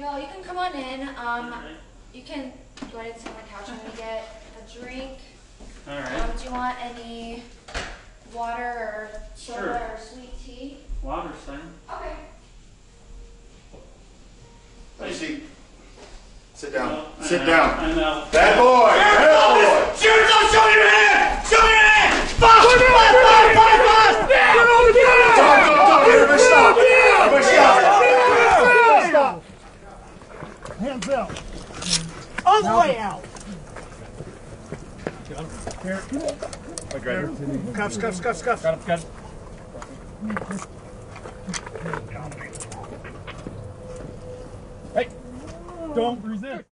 No, you can come on in. Um, you can go ahead and sit on the couch. I'm gonna get a drink. All Um, do you want any water or soda Sure. or sweet tea? Water's fine. Okay. Have a seat. Sit down. No, Sit out. down. Bad boy. Bad boy. Up. All the way out. Cuffs, cuffs, cuffs, cuffs. Got him, got him. Hey, don't resist.